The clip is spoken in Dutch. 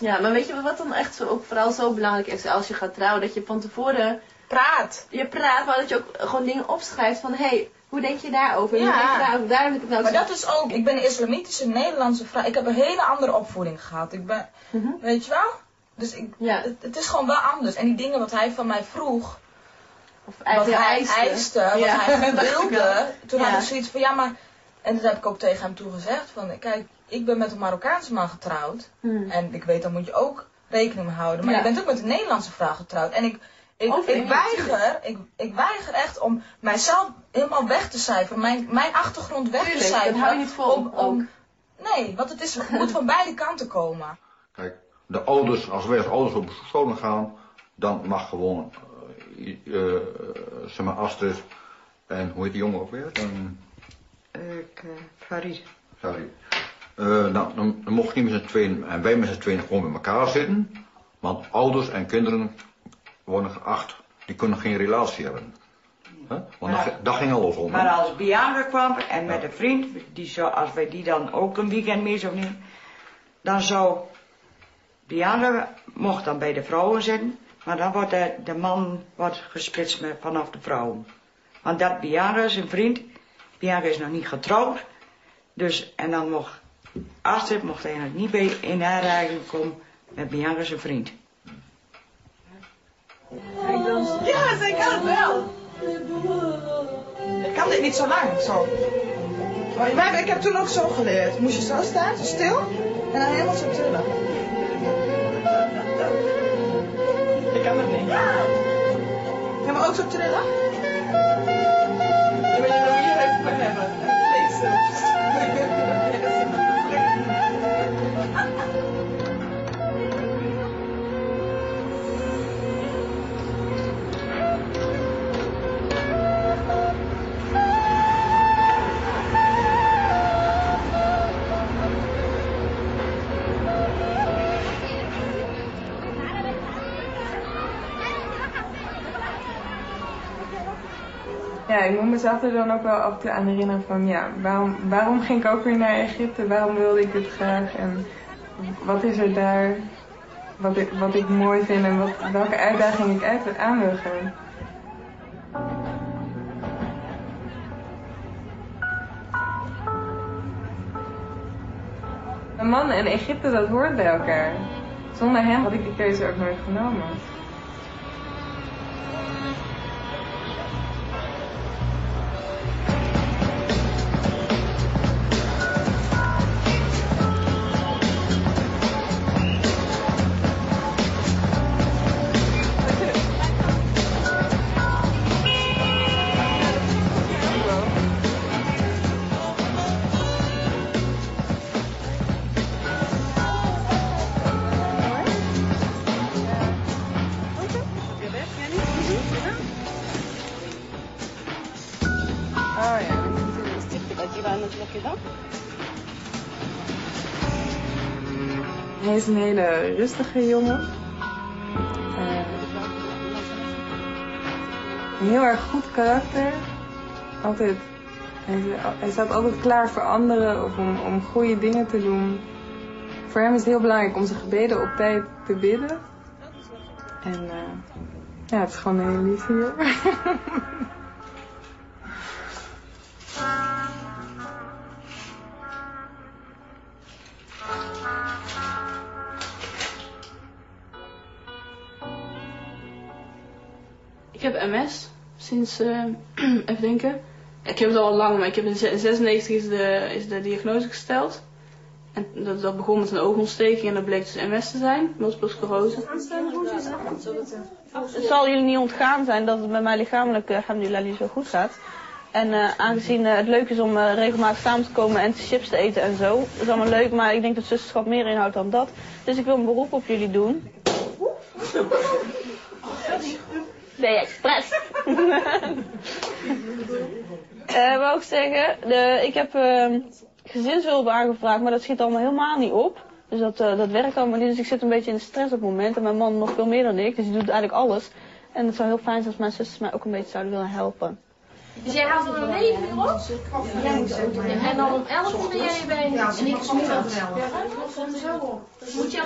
Ja, maar weet je wat dan echt zo, ook vooral zo belangrijk is als je gaat trouwen? Dat je van tevoren Praat. je praat, maar dat je ook gewoon dingen opschrijft van hé, hey, hoe denk je daarover? Ja. daarover? Daarom heb ik nou Maar zo- dat is ook, ik ben een islamitische Nederlandse vrouw. Ik heb een hele andere opvoeding gehad. Ik ben, Mhm. weet je wel? Dus ik, Ja, het, het is gewoon wel anders. En die dingen wat hij van mij vroeg, of wat hij eiste. eiste, wat Ja, hij wilde, toen had ik zoiets van, ja maar, en dat heb ik ook tegen hem toe gezegd, van kijk, ik ben met een Marokkaanse man getrouwd. Hmm. En ik weet, daar moet je ook rekening mee houden. Maar Ja. je bent ook met een Nederlandse vrouw getrouwd. En ik, ik, ik, weiger, ik, ik weiger echt om mijzelf helemaal weg te cijferen. Mijn, mijn achtergrond weg te cijferen. dat hou je niet vol. Om, om, nee, want het, is, het moet van beide kanten komen. Kijk, de ouders, als wij als ouders op bezoek zouden gaan, dan mag gewoon, eh, eh, eh, zeg maar Astrid en hoe heet die jongen ook weer? Um, Ik, eh, Farid. Eh, nou, dan, dan mocht niet met z'n tweeën, en wij met z'n tweeën gewoon bij elkaar zitten, want ouders en kinderen worden geacht, die kunnen geen relatie hebben. Want dat, dat ging al over. Maar als Bianca kwam en met een vriend, die zou, als wij die dan ook een weekend mee zouden nemen, dan zou Bianca mocht dan bij de vrouwen zitten, maar dan wordt de, de man wordt gesplitst met, vanaf de vrouwen. Want dat Bianca is een vriend, Bianca is nog niet getrouwd, dus en dan mocht Astrid mocht eigenlijk niet bij in aanraking komen met Bianca zijn vriend. Ja, zij kan het wel. Ik kan dit niet zo lang, zo. Maar ik heb toen ook zo geleerd. Moest je zo staan, zo stil, en dan helemaal zo trillen. Ik kan het niet. Ja, maar ook zo trillen? Ja, ik moet mezelf er dan ook wel af en aan herinneren van ja, waarom, waarom ging ik ook weer naar Egypte? Waarom wilde ik dit graag? En wat is er daar wat ik, wat ik mooi vind en wat, welke uitdaging ik uit, aan wil gaan? Een man en Egypte, dat hoort bij elkaar. Zonder hem had ik die keuze ook nooit genomen. Hij is een hele rustige jongen. Eh, een heel erg goed karakter. Altijd, hij, staat altijd klaar voor anderen of om, om goede dingen te doen. Voor hem is het heel belangrijk om zijn gebeden op tijd te bidden. En eh, ja, het is gewoon een hele jongen. Ik heb MS sinds, eh, even denken. Ik heb het al lang, maar ik heb in ze- in 96 is de, is de diagnose gesteld. En dat, dat begon met een oogontsteking en dat bleek dus MS te zijn, multiple sclerose. Het zal jullie niet ontgaan zijn dat het met mij lichamelijk, alhamdulillah, niet zo goed gaat. En eh, aangezien eh, het leuk is om eh, regelmatig samen te komen en chips te eten en zo, is allemaal leuk, maar ik denk dat zusterschap meer inhoudt dan dat. Dus ik wil een beroep op jullie doen. Nee, expres. Eh wou ik zeggen, de, ik heb eh, gezinshulp aangevraagd, maar dat schiet allemaal helemaal niet op. Dus dat, eh, dat werkt allemaal niet. Dus ik zit een beetje in de stress op het moment. En mijn man nog veel meer dan ik. Dus die doet eigenlijk alles. En het zou heel fijn zijn als mijn zusters mij ook een beetje zouden willen helpen. Dus jij haalt om 9 uur op? En dan om 11 uur ben jij bij. En ik om 11. Moet je